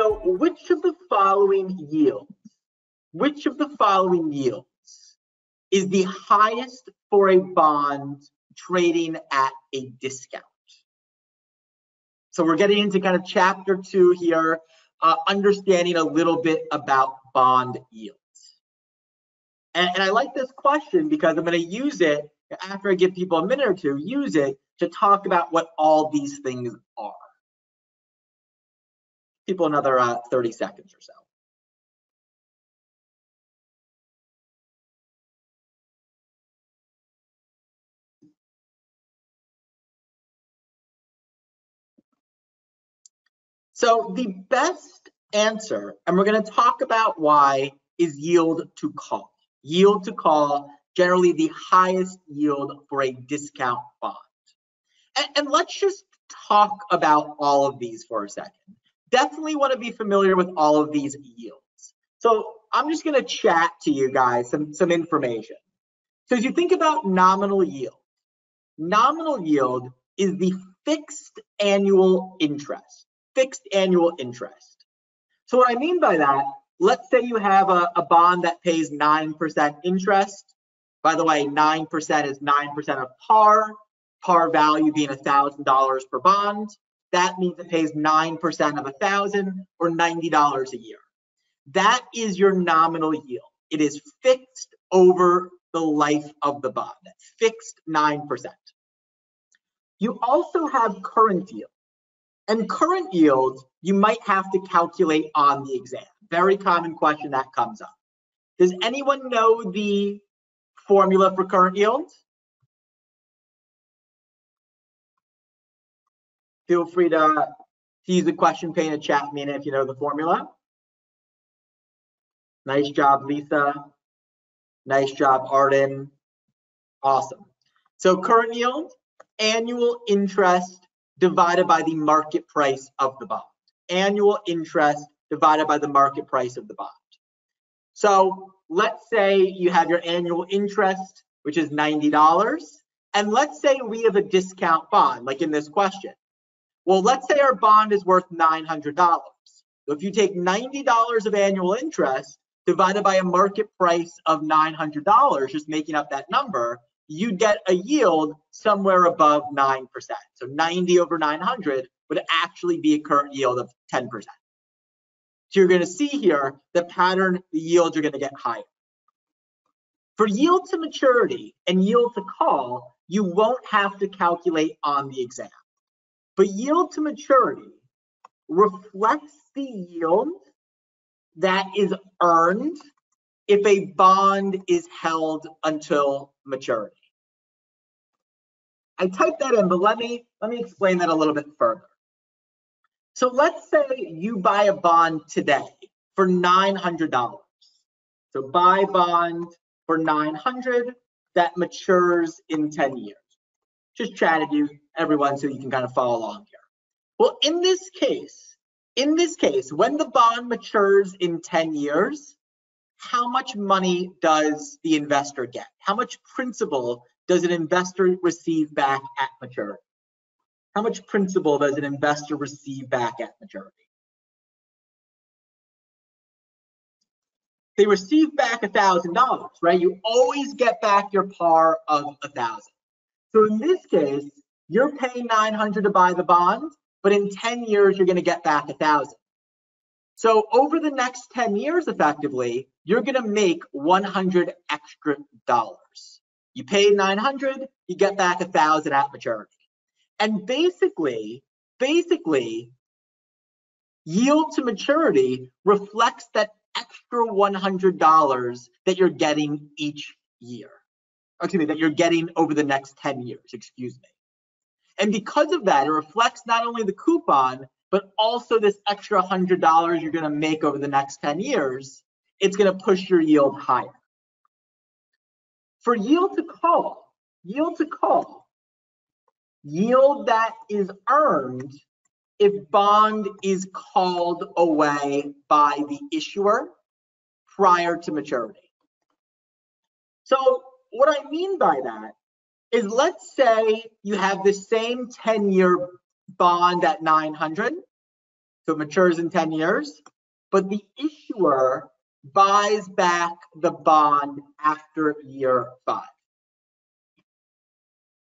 So which of the following yields, which of the following yields is the highest for a bond trading at a discount? So we're getting into kind of chapter two here, uh, understanding a little bit about bond yields. And, and I like this question because I'm going to use it after I give people a minute or two, use it to talk about what all these things are. People another uh, 30 seconds or so. So the best answer, and we're going to talk about why, is yield to call. Yield to call, generally the highest yield for a discount bond. And, and let's just talk about all of these for a second. Definitely want to be familiar with all of these yields. So I'm just going to chat to you guys some, some information. So as you think about nominal yield, nominal yield is the fixed annual interest fixed annual interest. So what I mean by that, let's say you have a, a bond that pays 9% interest. By the way, 9% is 9% of par, par value being $1,000 per bond. That means it pays 9% of 1000 or $90 a year. That is your nominal yield. It is fixed over the life of the bond, fixed 9%. You also have current yield. And current yield, you might have to calculate on the exam. Very common question that comes up. Does anyone know the formula for current yield? Feel free to, to use the question pane to chat me in if you know the formula. Nice job, Lisa. Nice job, Arden. Awesome. So current yield, annual interest divided by the market price of the bond. Annual interest divided by the market price of the bond. So let's say you have your annual interest, which is $90. And let's say we have a discount bond, like in this question. Well, let's say our bond is worth $900. So if you take $90 of annual interest divided by a market price of $900, just making up that number, you'd get a yield somewhere above 9%. So 90 over 900 would actually be a current yield of 10%. So you're going to see here the pattern, the yields are going to get higher. For yield to maturity and yield to call, you won't have to calculate on the exam. But yield to maturity reflects the yield that is earned if a bond is held until maturity. I typed that in, but let me let me explain that a little bit further. So let's say you buy a bond today for $900. So buy bond for 900 that matures in 10 years. Just chatted you everyone so you can kind of follow along here. Well, in this case, in this case, when the bond matures in 10 years, how much money does the investor get? How much principal does an investor receive back at maturity? How much principal does an investor receive back at maturity? They receive back a thousand dollars, right? You always get back your par of a thousand. So in this case, you're paying 900 to buy the bond, but in 10 years, you're going to get back thousand. So over the next 10 years, effectively, you're going to make 100 extra dollars. You pay 900, you get back thousand at maturity. And basically, basically, yield to maturity reflects that extra $100 that you're getting each year. Excuse me, that you're getting over the next 10 years, excuse me. And because of that, it reflects not only the coupon, but also this extra $100 you're going to make over the next 10 years. It's going to push your yield higher. For yield to call, yield to call, yield that is earned if bond is called away by the issuer prior to maturity. So what I mean by that is let's say you have the same 10 year bond at 900 So it matures in 10 years, but the issuer buys back the bond after year five.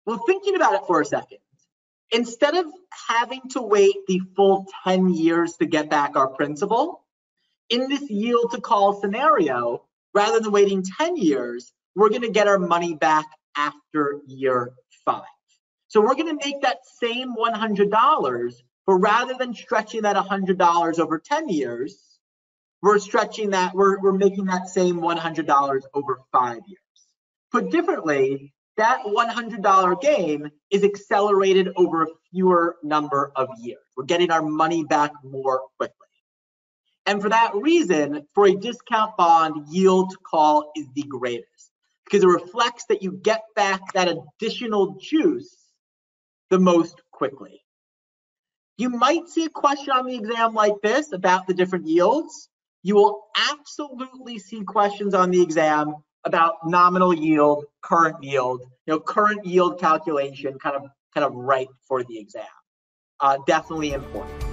Well, thinking about it for a second, instead of having to wait the full 10 years to get back our principal, in this yield to call scenario, rather than waiting 10 years, we're going to get our money back after year five. So we're going to make that same $100, but rather than stretching that $100 over 10 years, we're stretching that, we're, we're making that same $100 over five years. Put differently, that $100 gain is accelerated over a fewer number of years. We're getting our money back more quickly. And for that reason, for a discount bond, yield to call is the greatest because it reflects that you get back that additional juice the most quickly. You might see a question on the exam like this about the different yields. You will absolutely see questions on the exam about nominal yield, current yield, you know, current yield calculation kind of kind of right for the exam. Uh, definitely important.